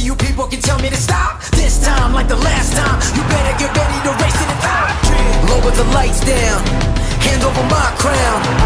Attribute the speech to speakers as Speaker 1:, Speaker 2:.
Speaker 1: You people can tell me to stop. This time, like the last time, you better get ready to race to the top. Lower the lights down, hand over my crown,